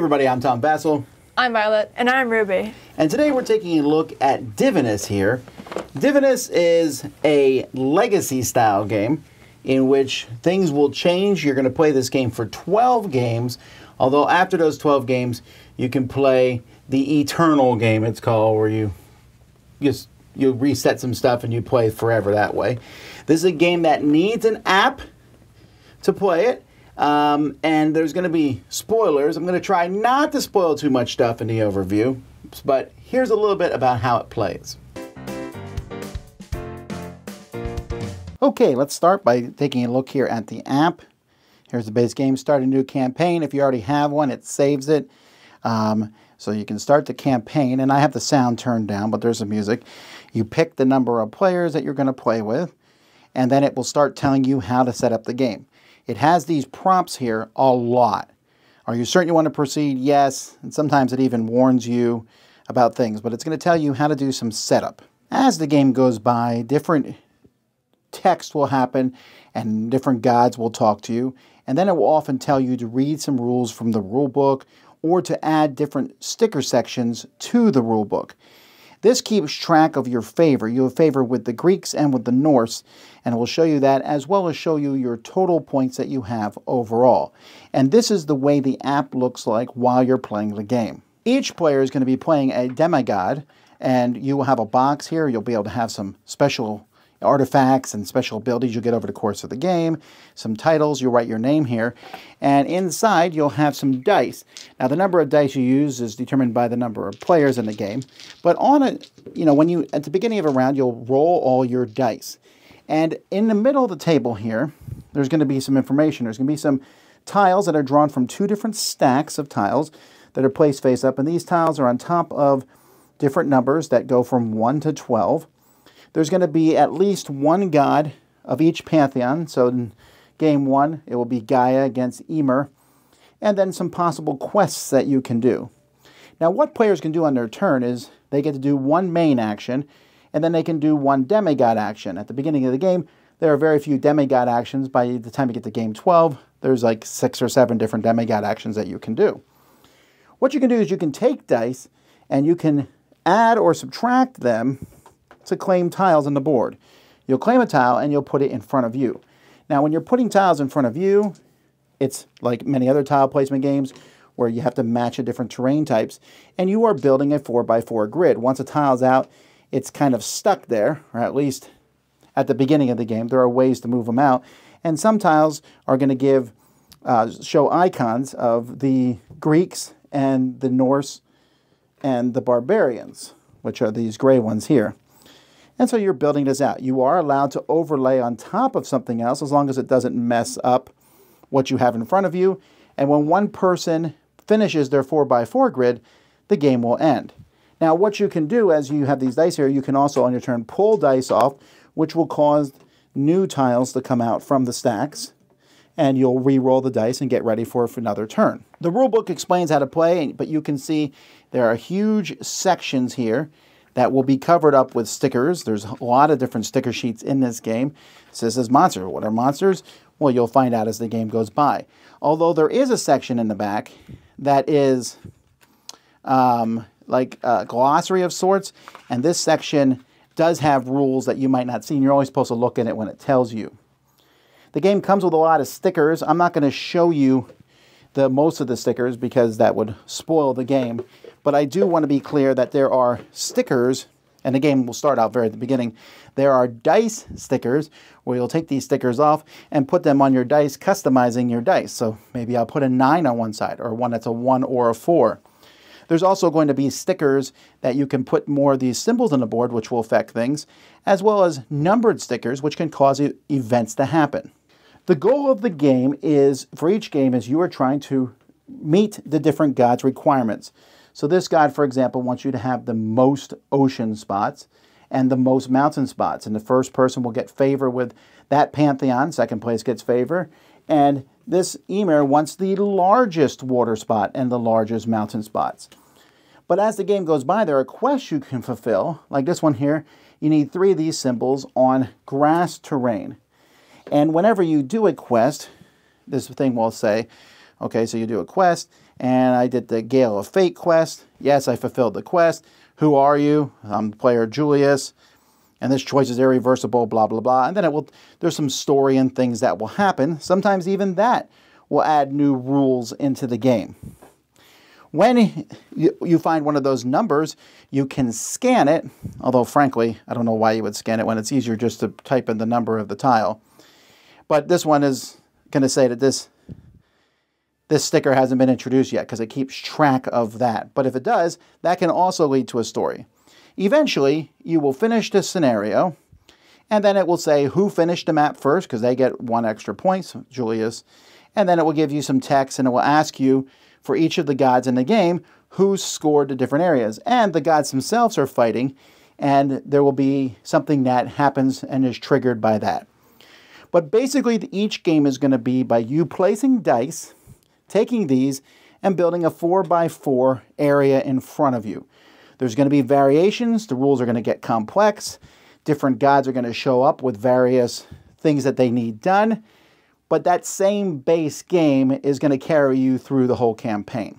Hey everybody, I'm Tom Vasel. I'm Violet. And I'm Ruby. And today we're taking a look at Divinus here. Divinus is a legacy style game in which things will change. You're going to play this game for 12 games, although after those 12 games, you can play the eternal game it's called where you just you reset some stuff and you play forever that way. This is a game that needs an app to play it. Um, and there's going to be spoilers. I'm going to try not to spoil too much stuff in the overview, but here's a little bit about how it plays. Okay, let's start by taking a look here at the app. Here's the base game. Start a new campaign. If you already have one, it saves it. Um, so you can start the campaign, and I have the sound turned down, but there's some music. You pick the number of players that you're going to play with, and then it will start telling you how to set up the game. It has these prompts here a lot. Are you certain you want to proceed? Yes. And sometimes it even warns you about things, but it's going to tell you how to do some setup. As the game goes by, different text will happen and different gods will talk to you. And then it will often tell you to read some rules from the rule book or to add different sticker sections to the rule book. This keeps track of your favor. You have favor with the Greeks and with the Norse, and it will show you that as well as show you your total points that you have overall. And this is the way the app looks like while you're playing the game. Each player is going to be playing a demigod, and you will have a box here. You'll be able to have some special artifacts and special abilities you'll get over the course of the game, some titles, you'll write your name here, and inside you'll have some dice. Now the number of dice you use is determined by the number of players in the game, but on it, you know, when you, at the beginning of a round, you'll roll all your dice. And in the middle of the table here, there's going to be some information. There's going to be some tiles that are drawn from two different stacks of tiles that are placed face up, and these tiles are on top of different numbers that go from 1 to 12 there's going to be at least one god of each pantheon. So in game one, it will be Gaia against Ymir, and then some possible quests that you can do. Now, what players can do on their turn is they get to do one main action, and then they can do one demigod action. At the beginning of the game, there are very few demigod actions. By the time you get to game 12, there's like six or seven different demigod actions that you can do. What you can do is you can take dice and you can add or subtract them to claim tiles on the board. You'll claim a tile and you'll put it in front of you. Now, when you're putting tiles in front of you, it's like many other tile placement games where you have to match a different terrain types, and you are building a 4x4 grid. Once a tile's out, it's kind of stuck there, or at least at the beginning of the game. There are ways to move them out, and some tiles are going to give uh, show icons of the Greeks and the Norse and the barbarians, which are these gray ones here. And so you're building this out. You are allowed to overlay on top of something else as long as it doesn't mess up what you have in front of you. And when one person finishes their 4x4 grid, the game will end. Now, what you can do as you have these dice here, you can also on your turn pull dice off, which will cause new tiles to come out from the stacks. And you'll re-roll the dice and get ready for another turn. The rulebook explains how to play, but you can see there are huge sections here that will be covered up with stickers. There's a lot of different sticker sheets in this game. So this is monster. What are monsters? Well, you'll find out as the game goes by. Although there is a section in the back that is um, like a glossary of sorts, and this section does have rules that you might not see, and you're always supposed to look in it when it tells you. The game comes with a lot of stickers. I'm not going to show you the most of the stickers because that would spoil the game. But I do want to be clear that there are stickers, and the game will start out very at the beginning. There are dice stickers where you'll take these stickers off and put them on your dice, customizing your dice. So maybe I'll put a 9 on one side or one that's a 1 or a 4. There's also going to be stickers that you can put more of these symbols on the board, which will affect things, as well as numbered stickers, which can cause events to happen. The goal of the game is, for each game, is you are trying to meet the different gods' requirements. So this god, for example, wants you to have the most ocean spots and the most mountain spots. And the first person will get favor with that pantheon. Second place gets favor. And this Ymir wants the largest water spot and the largest mountain spots. But as the game goes by, there are quests you can fulfill. Like this one here, you need three of these symbols on grass terrain. And whenever you do a quest, this thing will say, Okay, so you do a quest, and I did the Gale of Fate quest. Yes, I fulfilled the quest. Who are you? I'm player Julius, and this choice is irreversible, blah, blah, blah. And then it will, there's some story and things that will happen. Sometimes even that will add new rules into the game. When you find one of those numbers, you can scan it, although frankly, I don't know why you would scan it when it's easier just to type in the number of the tile. But this one is going to say that this this sticker hasn't been introduced yet because it keeps track of that. But if it does, that can also lead to a story. Eventually, you will finish this scenario, and then it will say who finished the map first because they get one extra point, Julius. And then it will give you some text and it will ask you for each of the gods in the game who scored the different areas. And the gods themselves are fighting, and there will be something that happens and is triggered by that. But basically, each game is going to be by you placing dice, taking these, and building a 4x4 area in front of you. There's going to be variations. The rules are going to get complex. Different gods are going to show up with various things that they need done but that same base game is going to carry you through the whole campaign.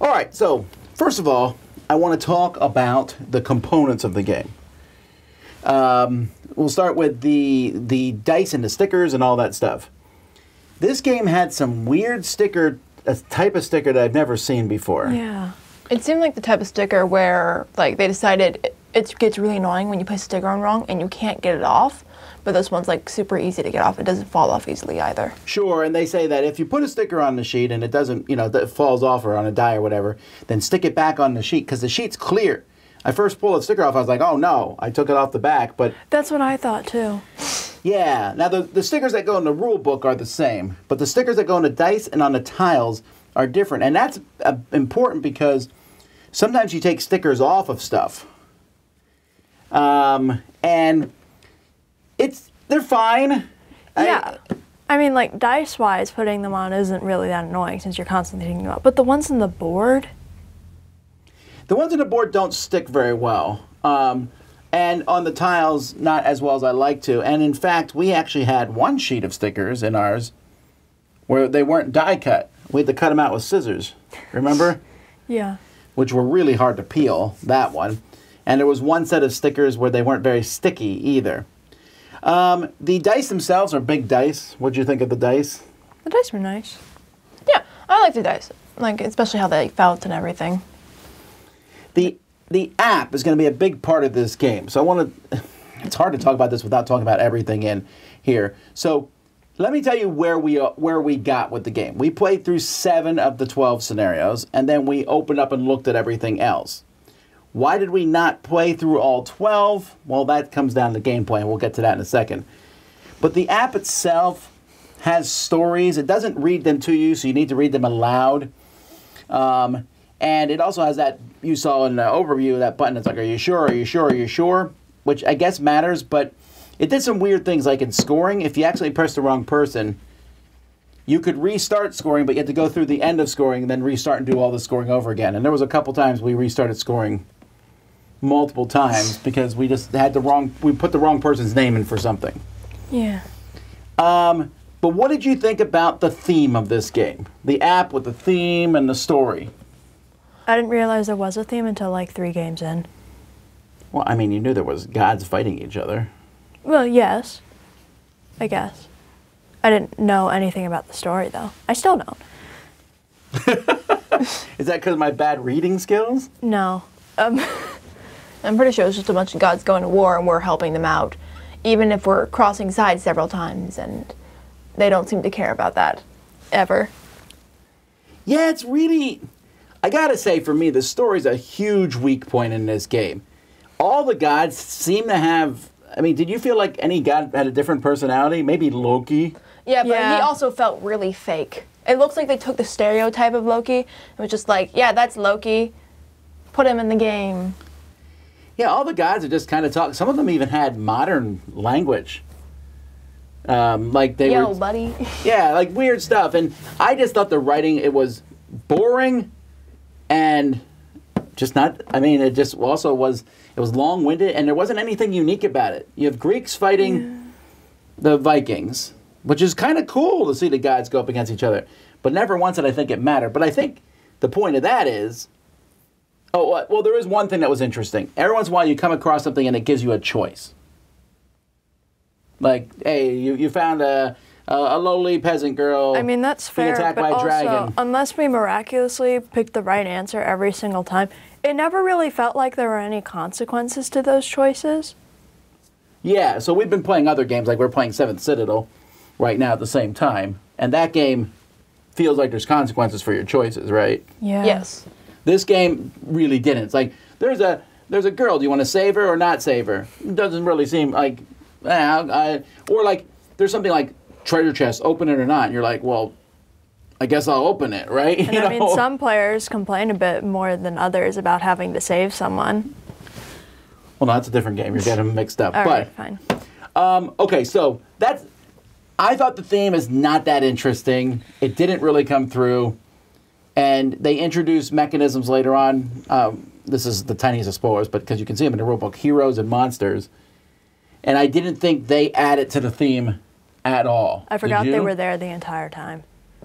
All right, so first of all, I want to talk about the components of the game. Um, we'll start with the the dice and the stickers and all that stuff. This game had some weird sticker a type of sticker that I've never seen before. Yeah. It seemed like the type of sticker where like they decided it, gets really annoying when you put a sticker on wrong and you can't get it off. But this one's like super easy to get off. It doesn't fall off easily either. Sure, and they say that if you put a sticker on the sheet and it doesn't, you know, it falls off or on a die or whatever, then stick it back on the sheet because the sheet's clear. I first pulled the sticker off, I was like, oh no, I took it off the back, but that's what I thought too. Yeah. Now the the stickers that go in the rule book are the same, but the stickers that go on the dice and on the tiles are different, and that's uh, important because sometimes you take stickers off of stuff, um, and it's they're fine. Yeah. I, I mean, like dice wise, putting them on isn't really that annoying since you're constantly taking them out. But the ones in the board, the ones in the board don't stick very well. Um, and on the tiles, not as well as I like to. And in fact, we actually had one sheet of stickers in ours where they weren't die cut. We had to cut them out with scissors. Remember? yeah. Which were really hard to peel, that one. And there was one set of stickers where they weren't very sticky either. Um, the dice themselves are big dice. What do you think of the dice? The dice were nice. Yeah, I like the dice. Like especially how they felt and everything. The the app is going to be a big part of this game. So I want to. It's hard to talk about this without talking about everything in here. So let me tell you where we uh, where we got with the game. We played through seven of the twelve scenarios, and then we opened up and looked at everything else. Why did we not play through all twelve? Well, that comes down to gameplay, and we'll get to that in a second. But the app itself has stories. It doesn't read them to you, so you need to read them aloud. Um, and it also has that you saw in the overview that button. It's like, "Are you sure? Are you sure? Are you sure?" Which I guess matters, but it did some weird things, like in scoring. If you actually press the wrong person, you could restart scoring, but you had to go through the end of scoring and then restart and do all the scoring over again. And there was a couple times we restarted scoring multiple times because we just had the wrong we put the wrong person's name in for something. Yeah. Um, but what did you think about the theme of this game? The app with the theme and the story. I didn't realize there was a theme until like three games in. Well, I mean, you knew there was gods fighting each other. Well, yes. I guess. I didn't know anything about the story, though. I still don't. Is that because of my bad reading skills? No. Um, I'm pretty sure it's just a bunch of gods going to war and we're helping them out. Even if we're crossing sides several times, and they don't seem to care about that. Ever. Yeah, it's really. I gotta say, for me, the story's a huge weak point in this game. All the gods seem to have I mean, did you feel like any god had a different personality? Maybe Loki. Yeah, but yeah. he also felt really fake. It looks like they took the stereotype of Loki and was just like, yeah, that's Loki. Put him in the game. Yeah, all the gods are just kind of talk. Some of them even had modern language. Um, like they Yo, were, buddy. Yeah, like weird stuff. And I just thought the writing it was boring and just not. I mean, it just also was. It was long winded, and there wasn't anything unique about it. You have Greeks fighting the Vikings, which is kind of cool to see the gods go up against each other. But never once did I think it mattered. But I think the point of that is. Oh, well, there is one thing that was interesting. Every once in a while, you come across something and it gives you a choice. Like, hey, you, you found a, a, a lowly peasant girl. I mean, that's being fair, attacked but by also, dragon. unless we miraculously picked the right answer every single time, it never really felt like there were any consequences to those choices. Yeah, so we've been playing other games, like we're playing Seventh Citadel right now at the same time, and that game feels like there's consequences for your choices, right? Yeah. Yes. This game really didn't. It's like there's a there's a girl. Do you want to save her or not save her? It doesn't really seem like, eh, I, or like there's something like treasure chest, open it or not. And you're like, well, I guess I'll open it, right? And I mean, some players complain a bit more than others about having to save someone. well, no, that's a different game. You're getting them mixed up. All but right, fine. Um, okay, so that's. I thought the theme is not that interesting. It didn't really come through, and they introduced mechanisms later on. Um, this is the tiniest of spoilers, but because you can see them in the rulebook, heroes and monsters, and I didn't think they added to the theme at all. I forgot they were there the entire time.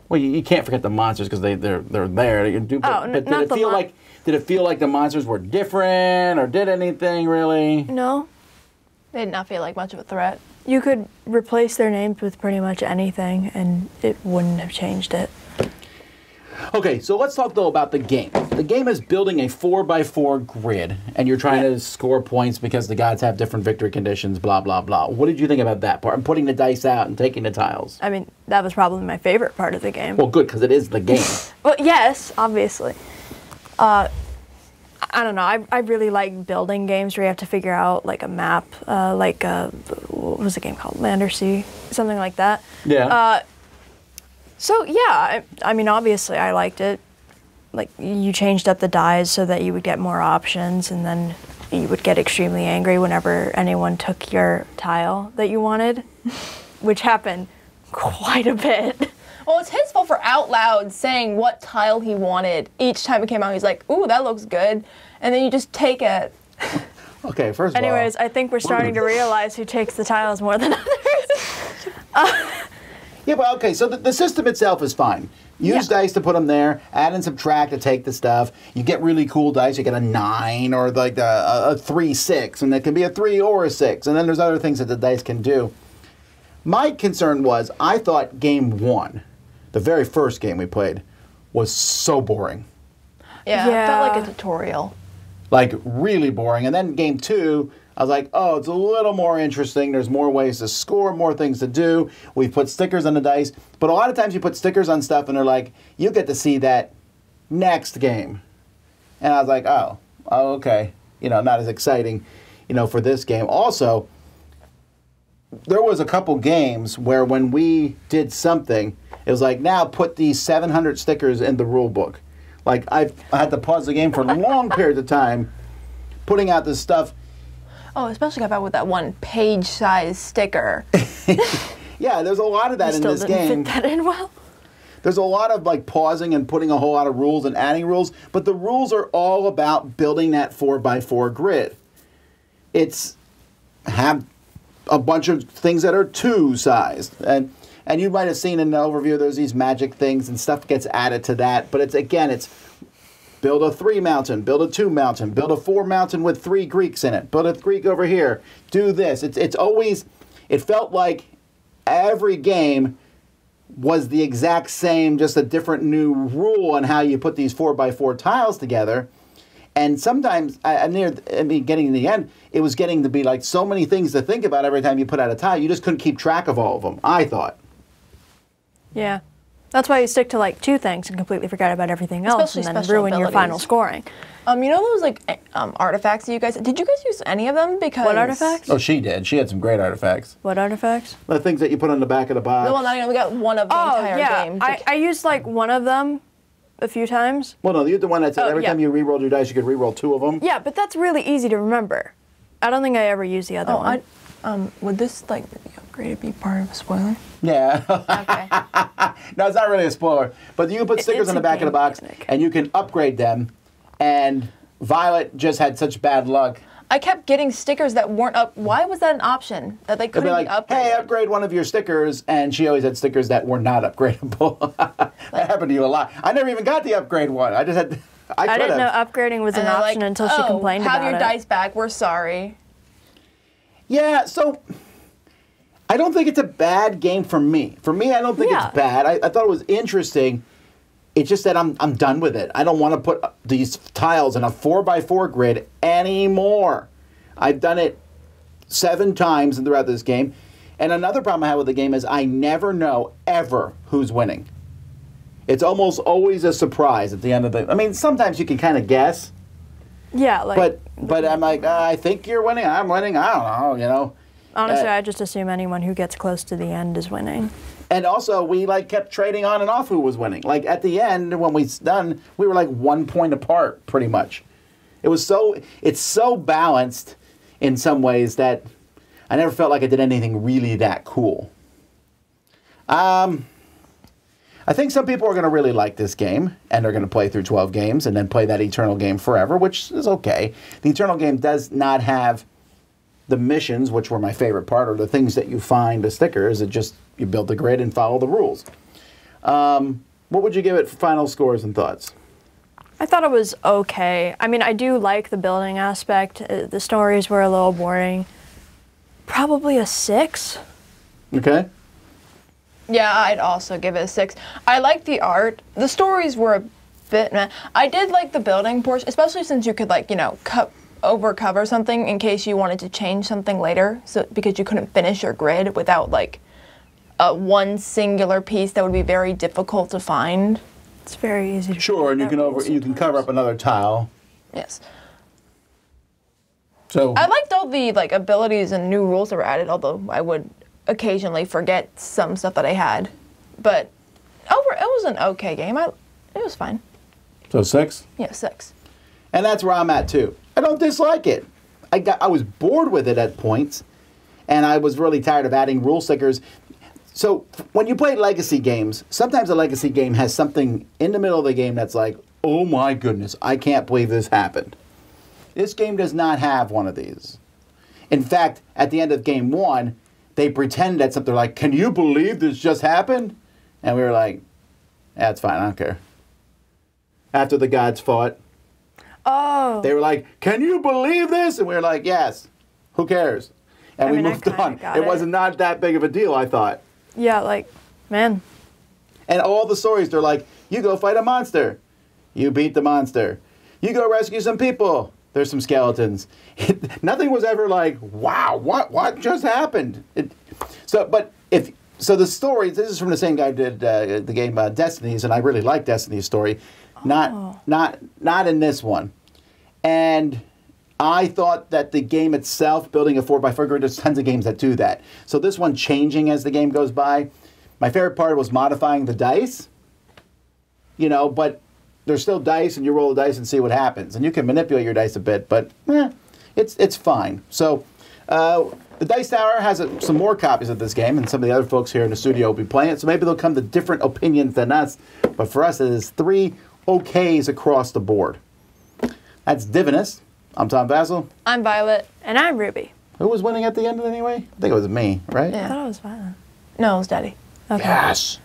Well, you, you can't forget the monsters because they they're they're there. You do, but, Oh, n- but did not it feel mon- like did it feel like the monsters were different or did anything really? No, They did not feel like much of a threat. you could replace their names with pretty much anything, and it wouldn't have changed it. Okay, so let's talk though about the game. The game is building a four by four grid, and you're trying to score points because the gods have different victory conditions. Blah blah blah. What did you think about that part? And putting the dice out and taking the tiles. I mean, that was probably my favorite part of the game. Well, good because it is the game. Well, yes, obviously. Uh, I don't know. I, I really like building games where you have to figure out like a map, uh, like uh, what was the game called? Land or Sea, something like that. yeah. Uh, so yeah, I, I mean, obviously, I liked it. Like you changed up the dies so that you would get more options, and then you would get extremely angry whenever anyone took your tile that you wanted, which happened quite a bit. Well, it's his fault for out loud saying what tile he wanted each time it came out. He's like, "Ooh, that looks good," and then you just take it. okay, first of all. Anyways, all. I think we're starting to realize who takes the tiles more than others. Yeah, but okay, so the, the system itself is fine. Use Yeah. dice to put them there, add and subtract to take the stuff. You get really cool dice. You get a nine or like a, a, a three six, and it can be a three or a six. And then there's other things that the dice can do. My concern was I thought game one, the very first game we played, was so boring. Yeah, it felt like a tutorial. like really boring. And then game two, I was like, oh, it's a little more interesting. There's more ways to score, more things to do. We put stickers on the dice, but a lot of times you put stickers on stuff, and they're like, you get to see that next game. And I was like, oh, oh, okay, you know, not as exciting, you know, for this game. Also, there was a couple games where when we did something, it was like, now put these 700 stickers in the rule book. Like I've, I had to pause the game for long periods of time, putting out this stuff. Oh, especially got out with that one page-sized sticker. Yeah, there's a lot of that in Still this didn't game. fit that in well. There's a lot of like pausing and putting a whole lot of rules and adding rules, but the rules are all about building that four by four grid. It's have a bunch of things that are two sized and and you might have seen in the overview there's these magic things and stuff gets added to that but it's again it's build a three mountain build a two mountain build a four mountain with three greeks in it build a greek over here do this it's it's always it felt like every game was the exact same, just a different new rule on how you put these four by four tiles together. And sometimes, I, I near, I mean, getting to the end, it was getting to be like so many things to think about every time you put out a tile. You just couldn't keep track of all of them. I thought. Yeah. That's why you stick to like two things and completely forget about everything else Especially and then special ruin your final scoring. Um, you know those like eh, um, artifacts that you guys did you guys use any of them? Because What artifacts? Oh, she did. She had some great artifacts. What artifacts? The things that you put on the back of the box. Well, not even we got one of the Oh, entire yeah. game. I, I used like one of them a few times. well, no, you're the one that said Oh, every yeah. time you re-rolled your dice, you could re-roll two of them. Yeah, but that's really easy to remember. I don't think I ever used the other oh, one. I, um, would this like be upgraded be part of a spoiler? Yeah. Okay. no, it's not really a spoiler. But you can put stickers it's on the back of the box, mechanic. and you can upgrade them. And Violet just had such bad luck. I kept getting stickers that weren't up. Why was that an option that they couldn't be like, be upgraded? "Hey, upgrade one of your stickers," and she always had stickers that were not upgradable. that happened to you a lot. I never even got the upgrade one. I just had. I, I didn't know upgrading was And an option like, until she "Oh, complained have your dice back. We're sorry. Yeah, so I don't think it's a bad game for me. For me, I don't think Yeah. it's bad. I, I thought it was interesting. It's just that I'm I'm done with it. I don't want to put these tiles in a four by four grid anymore. I've done it seven times throughout this game. And another problem I have with the game is I never know ever who's winning. It's almost always a surprise at the end of the. I mean, sometimes you can kind of guess, Yeah, like but but I'm like, uh, I think you're winning. I'm winning. I don't know. You know. Honestly, uh, I just assume anyone who gets close to the end is winning. And also, we like kept trading on and off who was winning. Like at the end, when we done, we were like one point apart, pretty much. It was so it's so balanced in some ways that I never felt like I did anything really that cool. Um, I think some people are going to really like this game, and they're going to play through 12 games and then play that Eternal game forever, which is okay. The Eternal game does not have the missions, which were my favorite part, or the things that you find, the stickers. It just you build the grid and follow the rules. Um, what would you give it for final scores and thoughts? I thought it was okay. I mean, I do like the building aspect. Uh, The stories were a little boring. Probably a six. Okay. Yeah, I'd also give it a six. I like the art. The stories were a bit meh. I did like the building portion, especially since you could like you know cut over cover something in case you wanted to change something later. So because you couldn't finish your grid without like a one singular piece that would be very difficult to find. It's very easy to Sure, and you can over rule you can cover up another tile. Yes, So I liked all the like abilities and new rules that were added. Although I would occasionally forget some stuff that I had, but over it was an okay game. I it was fine. so six. Yeah, six. And that's where I'm at too. I don't dislike it. I got I was bored with it at points, and I was really tired of adding rule stickers. So when you play legacy games, sometimes a legacy game has something in the middle of the game that's like, "Oh my goodness, I can't believe this happened." This game does not have one of these. In fact, at the end of game one, they pretend that something like, "Can you believe this just happened?" And we were like, "That's fine, I don't care." After the gods fought, Oh, they were like, "Can you believe this?" And we were like, "Yes." Who cares? And I we mean, moved on. It it. was not that big of a deal, I thought. yeah, like, man, And all the stories, they're like, "You go fight a monster, you beat the monster. You go rescue some people. There's some skeletons." Nothing was ever like, "Wow, what what just happened?" It, so, but if so, the stories. This is from the same guy who did uh, the game uh, Destinies, and I really like Destiny's story. Not not not in this one. And I thought that the game itself, building a 4x4 grid, there's tons of games that do that. So this one changing as the game goes by. My favorite part was modifying the dice. You know, but there's still dice, and you roll the dice and see what happens. And you can manipulate your dice a bit, but eh, it's it's fine. So uh, the Dice Tower has uh, some more copies of this game, and some of the other folks here in the studio will be playing it. So maybe they'll come to different opinions than us. But for us, it is three okays across the board. That's Divinus. I'm Tom Vasel. I'm Violet. and I'm Ruby. Who was winning at the end anyway? I think it was me, right? Yeah, I thought it was Violet. No, it was Daddy. Okay. Yes.